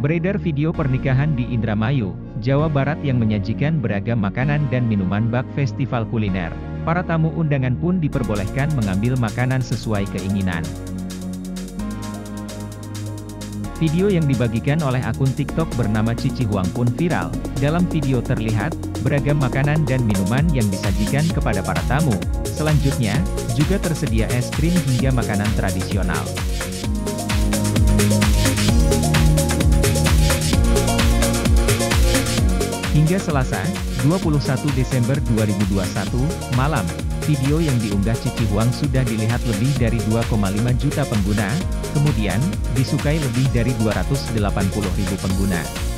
Beredar video pernikahan di Indramayu, Jawa Barat yang menyajikan beragam makanan dan minuman bak festival kuliner. Para tamu undangan pun diperbolehkan mengambil makanan sesuai keinginan. Video yang dibagikan oleh akun TikTok bernama Cici Huang pun viral. Dalam video terlihat, beragam makanan dan minuman yang disajikan kepada para tamu. Selanjutnya, juga tersedia es krim hingga makanan tradisional. Hingga Selasa, 21 Desember 2021, malam, video yang diunggah Cici Huang sudah dilihat lebih dari 2,5 juta pengguna, kemudian, disukai lebih dari 280 ribu pengguna.